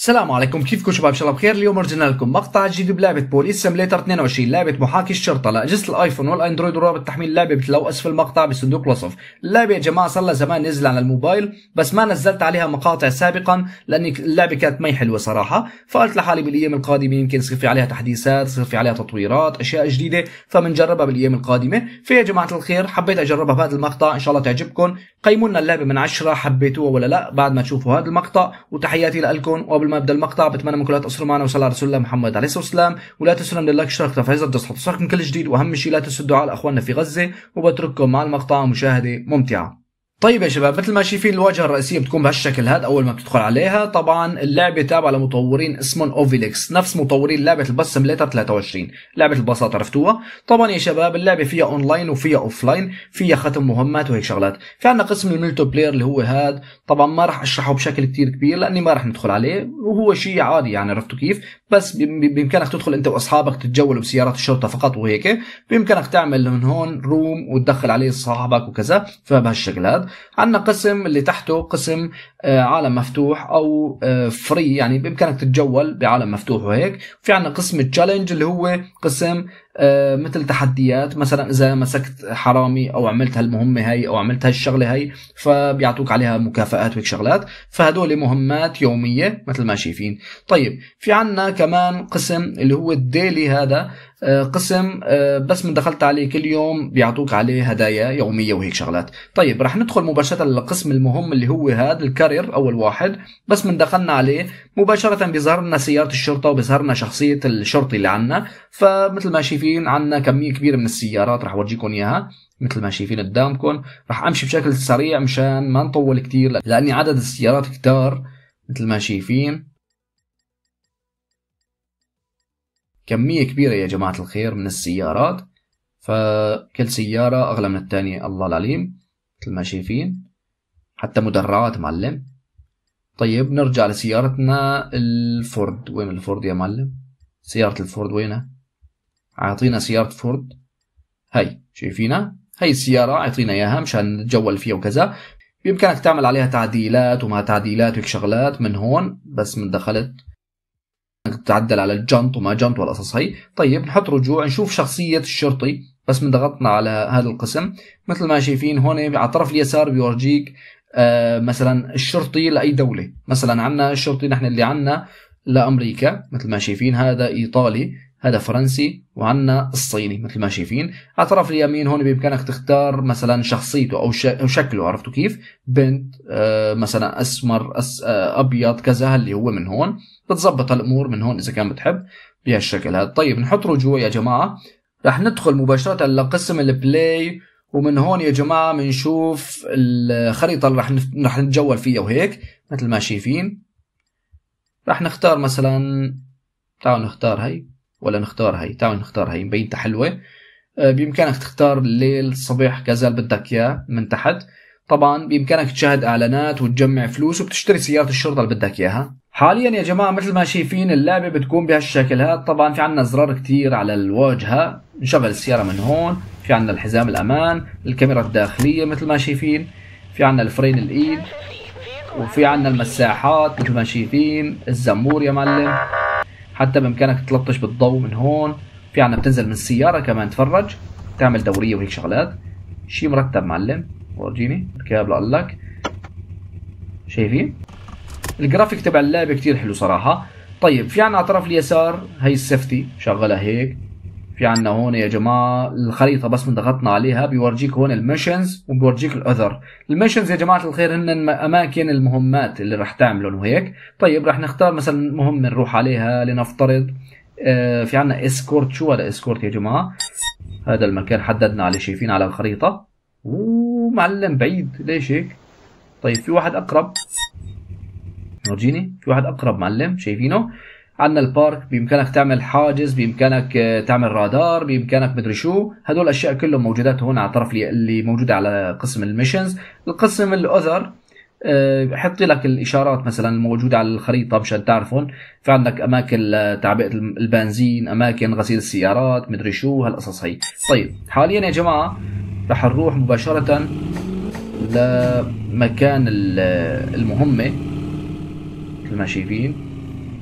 السلام عليكم. كيفكم شباب؟ شباب بخير. اليوم رجعنا لكم مقطع جديد بلعبة Police Simulator 22 لعبة محاكي الشرطة. لأجهزة ال iPhone وال Android ورابط تحميل اللعبه بتلاقوا اسفل المقطع بصندوق الوصف اللعبة يا جماعة صار لها زمان نزل على الموبايل بس ما نزلت عليها مقاطع سابقا لأن اللعبة كانت ما حلوة صراحة. فقلت لحالي بالأيام القادمة يمكن يصير في عليها تحديثات يصير في عليها تطويرات أشياء جديدة فبنجربها بالأيام القادمة. فيا جماعة الخير حبيت أجربها بهذا المقطع. إن شاء الله تعجبكم. قيموا لنا اللعبة من عشرة حبيتوها ولا لا؟ بعد ما تشوفوا هذا المقطع وتحياتي لكم وقبل ما ابدا المقطع بتمنى منكم لا تقصروا معنا. وصلى على رسول الله محمد عليه الصلاة والسلام. ولا تنسوا من اللايك اشتراك تفعيل الجرس حتى كل جديد. وأهم شيء لا تسدوا على إخواننا في غزة. وبترككم مع المقطع مشاهدة ممتعة. طيب يا شباب مثل ما شايفين الواجهة الرئيسية بتكون بهالشكل هذا أول ما بتدخل عليها طبعا اللعبة تابعة لمطورين اسمهم Ovilex نفس مطورين لعبة ال Bus Simulator 23 لعبة الباصات عرفتوها؟ طبعا يا شباب اللعبة فيها اونلاين وفيها offline فيها ختم مهمات وهيك شغلات. في عندنا قسم ال multiplayer اللي هو هذا طبعا ما راح أشرحه بشكل كتير كبير لأني ما راح ندخل عليه وهو شيء عادي يعني عرفتوا كيف؟ بس بإمكانك تدخل أنت وأصحابك تتجولوا بسيارات الشرطة فقط وهيك بإمكانك تعمل من هون room وتدخل عليه صاحبك وكذا فبهالشكل هذا. عندنا قسم اللي تحته قسم آه، عالم مفتوح أو free آه، يعني بإمكانك تتجول بعالم مفتوح وهيك. في عندنا قسم ال challenge اللي هو قسم آه، مثل تحديات. مثلا إذا مسكت حرامي أو عملت هالمهمة هي أو عملت هالشغلة هي فبيعطوك عليها مكافآت وهيك شغلات. فهدول مهمات يومية مثل ما شايفين. طيب في عنا كمان قسم اللي هو الديلي هذا. قسم آه، بس من دخلت عليه كل يوم بيعطوك عليه هدايا يومية وهيك شغلات. طيب رح ندخل مباشرة للقسم المهم اللي هو هذا الكارير أول واحد. بس من دخلنا عليه مباشرة بيظهر لنا سيارة الشرطة وبيظهر لنا شخصية الشرطي اللي عنا. فمثل ما شايفين عنا كمية كبيرة من السيارات رح أورجيكم إياها. مثل ما شايفين قدامكم رح أمشي بشكل سريع مشان ما نطول كتير لأني عدد السيارات كتار. مثل ما شايفين كمية كبيرة يا جماعة الخير من السيارات. فكل سيارة أغلى من الثانية الله العليم مثل ما شايفين. حتى مدرعات معلم. طيب نرجع لسيارتنا. الفورد وين الفورد يا معلم؟ سيارة الفورد وينها أعطينا سيارة فورد. هاي شايفينها؟ هاي السيارة أعطينا إياها مشان نتجول فيها وكذا. بإمكانك تعمل عليها تعديلات وما تعديلات وهيك شغلات من هون بس من دخلت. تعدل على الجنط وما جنط والقصص هي طيب نحط رجوع نشوف شخصية الشرطي بس من ضغطنا على هذا القسم. مثل ما شايفين هون على الطرف اليسار بيورجيك آه مثلا الشرطي لأي دولة. مثلا عندنا الشرطي نحن اللي عندنا لأمريكا. مثل ما شايفين هذا إيطالي. هذا فرنسي وعندنا الصيني مثل ما شايفين. على الطرف اليمين هون بإمكانك تختار مثلا شخصيته أو شكله عرفتوا كيف؟ بنت آه مثلا أسمر أس آه أبيض كذا اللي هو من هون. بتظبط الأمور من هون إذا كان بتحب بهالشكل هذا. طيب نحط رجوع يا جماعة. رح ندخل مباشرة لقسم البلاي ومن هون يا جماعة بنشوف الخريطة اللي رح رح نتجول فيها وهيك مثل ما شايفين. رح نختار مثلا تعالوا نختار هي ولا نختار هي تعالوا نختار هي مبينتها حلوة. آه، بامكانك تختار الليل الصبح كذا اللي بدك إياه من تحت. طبعا بامكانك تشاهد إعلانات وتجمع فلوس وبتشتري سيارة الشرطة اللي بدك إياها. حاليا يا جماعة مثل ما شايفين اللعبة بتكون بهالشكل هذا طبعا في عندنا ازرار كتير على الواجهة. نشغل السيارة من هون. في عندنا الحزام الأمان الكاميرا الداخلية مثل ما شايفين. في عندنا الفرين الإيد. وفي عندنا المساحات مثل ما شايفين. الزمور يا معلم. حتى بإمكانك تلطش بالضوء من هون. في عندنا بتنزل من السيارة كمان تفرج. تعمل دورية وهيك شغلات. شيء مرتب معلم. ورجيني ركاب لك. شايفين؟ الجرافيك تبع اللعبة كتير حلو صراحة. طيب في عنا على الطرف اليسار. هي ال safety. شغلها هيك. في عنا هون يا جماعة. الخريطة بس من ضغطنا عليها. بيورجيك هون ال missions وبيورجيك ال other. ال missions يا جماعة الخير هن أماكن المهمات اللي رح تعملهم وهيك طيب رح نختار مثلا مهمة نروح عليها لنفترض آه في عنا escort. شو هذا escort يا جماعة؟ هذا المكان حددنا عليه شايفين على الخريطة. أوه معلم بعيد. ليش هيك؟ طيب في واحد أقرب. ورجيني في واحد أقرب معلم شايفينه. عندنا ال park بإمكانك تعمل حاجز بإمكانك آه، تعمل رادار بإمكانك مدري شو. هدول الأشياء كلهم موجودات هون على الطرف اللي موجودة على قسم ال missions القسم الأذر آه، حط لك الإشارات مثلا الموجوده على الخريطة مشان تعرفون؟ في عندك أماكن تعبئه البنزين أماكن غسيل السيارات مدري شو هالقصص هي. طيب حاليا يا جماعة رح نروح مباشرة لمكان المهمة مثل ما شايفين.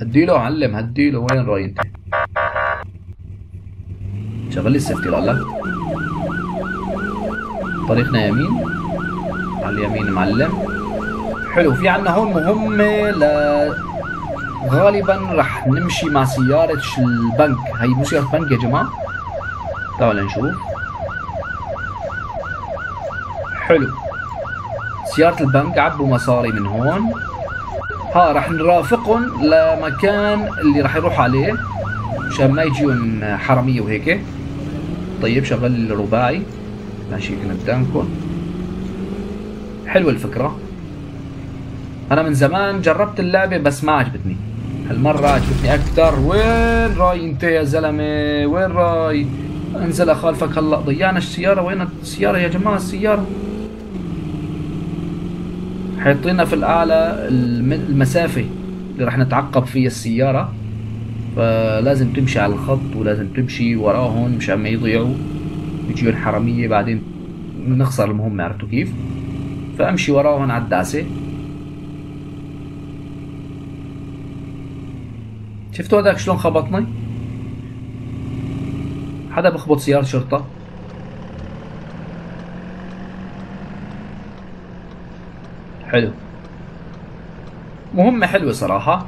هديله علم هديله. وين راي انت شغل لي السيفتي لا طريقنا يمين على اليمين معلم. حلو في عنا هون مهمة ل غالبا رح نمشي مع سيارة البنك. هي مو سيارة بنك يا جماعة؟ تعالوا نشوف. حلو. سيارة البنك عبوا مصاري من هون. ها رح نرافقهم لمكان اللي رح يروح عليه. مشان ما يجيهم حرامية وهيك. طيب شغل الرباعي ماشي قدامكم حلوة الفكرة. أنا من زمان جربت اللعبة بس ما عجبتني. هالمرة عجبتني أكثر وين راي أنت يا زلمة؟ وين راي؟ انزل أخالفك هلأ. ضيعنا السيارة. وين السيارة يا جماعة؟ السيارة. حيطينا في الأعلى المسافة اللي رح نتعقب فيها السيارة. فلازم تمشي على الخط ولازم تمشي وراهم مشان ما يضيعوا يجيون حرامية. بعدين نخسر المهمة عرفتوا كيف؟ فأمشي وراهم على الدعسة. شفتوا هذاك شلون خبطني حدا بخبط سيارة شرطة؟ حلو. مهمة حلوة صراحة.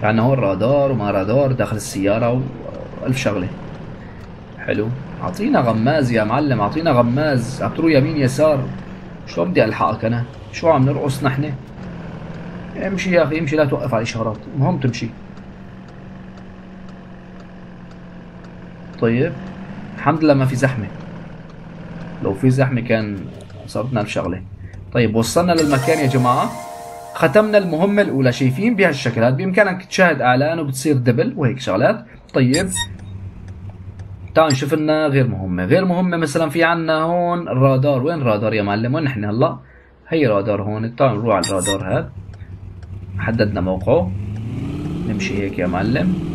كان هون رادار وما رادار داخل السيارة وألف شغلة. حلو. أعطينا غماز يا معلم أعطينا غماز. اعطروا يمين يسار. شو بدي ألحقك أنا؟ شو عم نرقص نحن؟ امشي يا أخي امشي لا توقف على الإشارات. المهم تمشي. طيب. الحمد لله ما في زحمة. لو في زحمة كان صارتنا الشغله طيب وصلنا للمكان يا جماعة. ختمنا المهمة الأولى. شايفين بهالشكل هذا بإمكانك تشاهد إعلان وبتصير دبل وهيك شغلات. طيب. تعال نشوف لنا غير مهمة. غير مهمة مثلا في عنا هون الرادار. وين الرادار يا معلم؟ وين نحن هلا؟ هي رادار هون. تعال نروح على الرادار هذا حددنا موقعه. نمشي هيك يا معلم.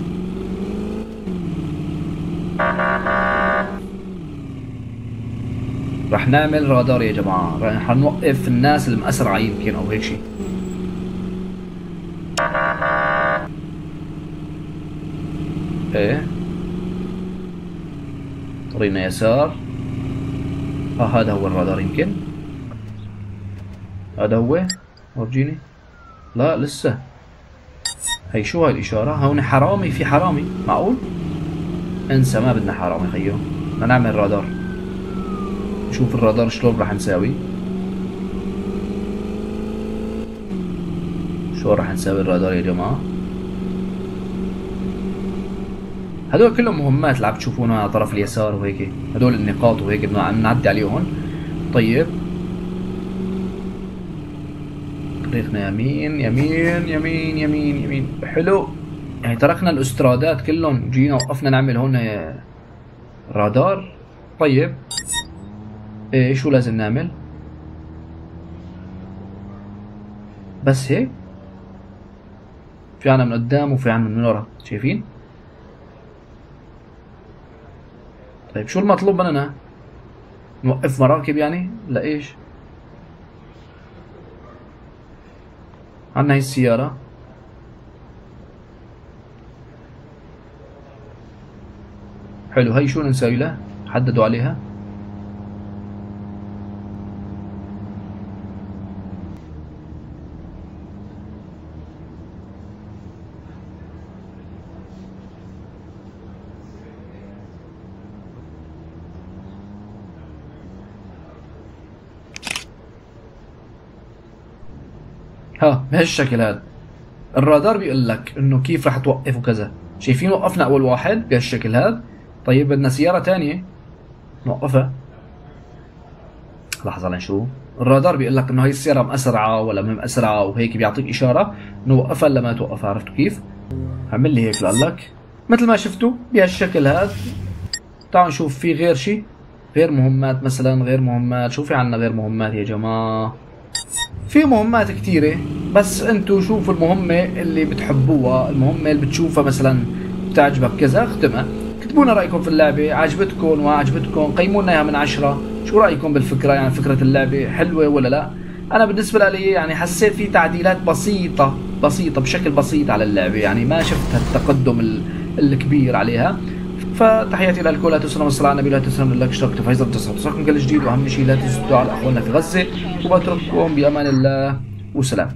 رح نعمل رادار يا جماعة. رح نوقف الناس المأسرعة يمكن أو هيك شيء إيه. طريقنا يسار. ها آه هذا هو الرادار يمكن. هذا هو. ورجيني. لا لسه. هي شو هاي الإشارة؟ هون حرامي في حرامي. معقول؟ انسى ما بدنا حرامي خيو. بدنا نعمل رادار. نشوف الرادار شلون راح نساوي شلون راح نساوي الرادار يا جماعة؟ هدول كلهم مهمات اللي عم تشوفونها على طرف اليسار وهيك هدول النقاط وهيك بدنا نعدي عليهم. طيب. طريقنا يمين يمين يمين يمين يمين. حلو. يعني تركنا الأسترادات كلهم جينا وقفنا نعمل هون رادار. طيب. إيه شو لازم نعمل؟ بس هيك؟ في عنا من قدام وفي عنا من ورا شايفين؟ طيب شو المطلوب مننا نوقف مراكب يعني؟ لا إيش؟ عنا هي السيارة. حلو هي شو نسوي لها؟ حددوا عليها. ها بهالشكل هذا. الرادار بيقول لك إنه كيف رح توقف وكذا شايفين وقفنا أول واحد بهالشكل هذا؟ طيب بدنا سيارة تانية. نوقفها. لحظة لنشوف الرادار بيقول لك إنه هي السيارة مأسرعة ولا مو مأسرعة وهيك بيعطيك إشارة. نوقفها لما توقفها عرفتوا كيف؟ عمل لي هيك لك. مثل ما شفتوا بهالشكل هذا. تعالوا نشوف في غير شيء غير مهمات مثلا غير مهمات. شو في عنا غير مهمات يا جماعة؟ في مهمات كثيرة بس انتو شوفوا المهمة اللي بتحبوها المهمة اللي بتشوفها مثلا بتعجبك. كذا اختمها. اكتبوا لنا رأيكم في اللعبة. عجبتكم وما عجبتكم؟ قيموا لنا إياها من عشرة. شو رأيكم بالفكرة؟ يعني فكرة اللعبة حلوة ولا لا؟ أنا بالنسبة لي يعني حسيت في تعديلات بسيطة بسيطة بشكل بسيط على اللعبة. يعني ما شفت التقدم الكبير عليها. فتحياتي للكل لا تنسوا الصلاة على النبي لا تنسوا اللايك اشتراك تفعيل تصلكم كل جديد وأهم شيء لا تنسوا على أخواننا في غزة وبترككم بأمان الله وسلام.